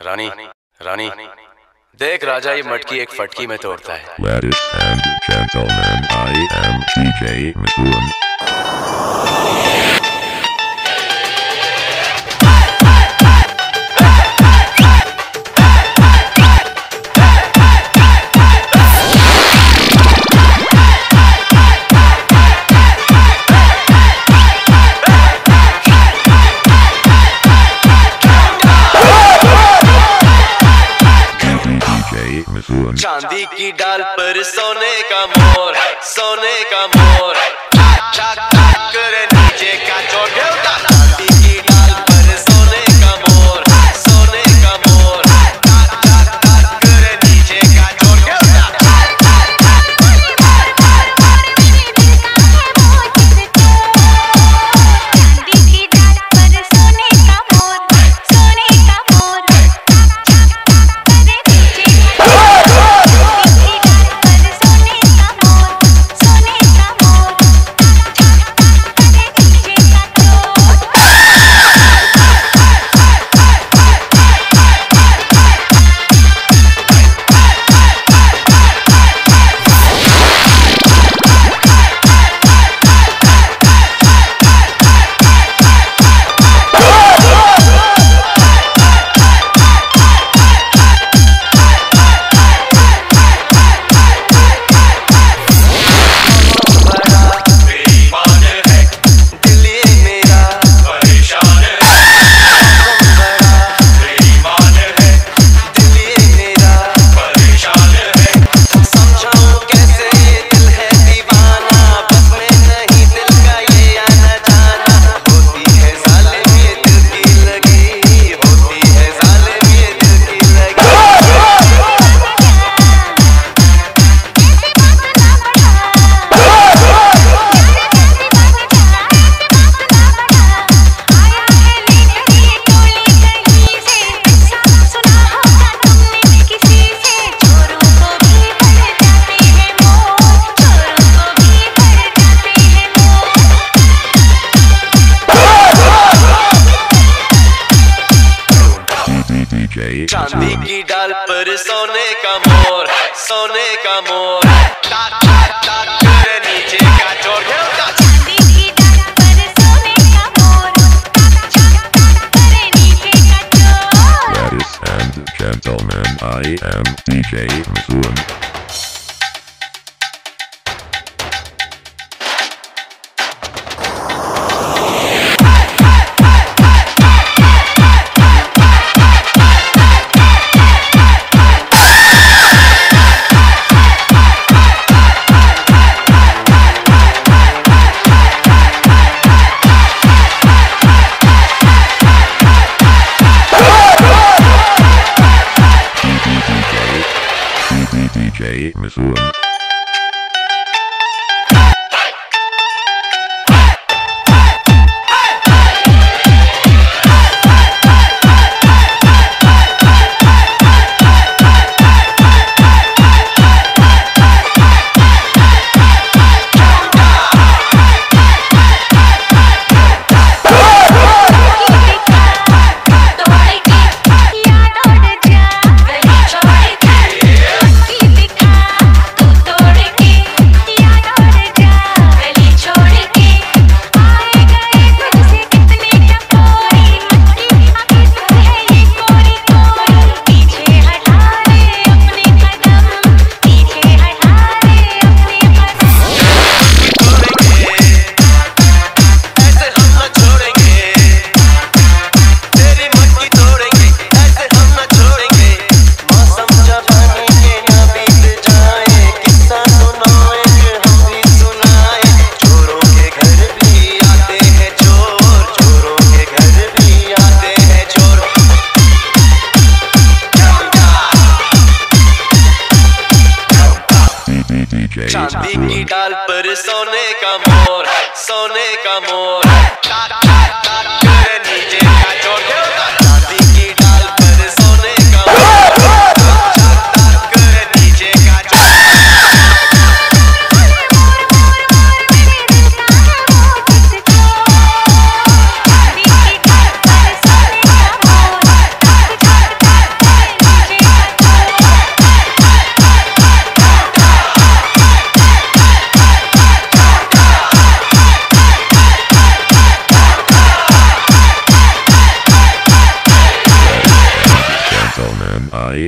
रानी रानी देख राजा ये मटकी एक फटकी में तोड़ता है Ladies and gentlemen, I am TJ McCoon. की डाल पर सोने का मोर सोने का मोर। चांदी की डाल पर सोने का मोर सोने का मोर। नीचे का चोर Gentlemen, I am DJ Mizun. DJ Mizun. की डाल पर सोने का मोर सोने का मोर।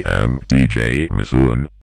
I am DJ Mizun.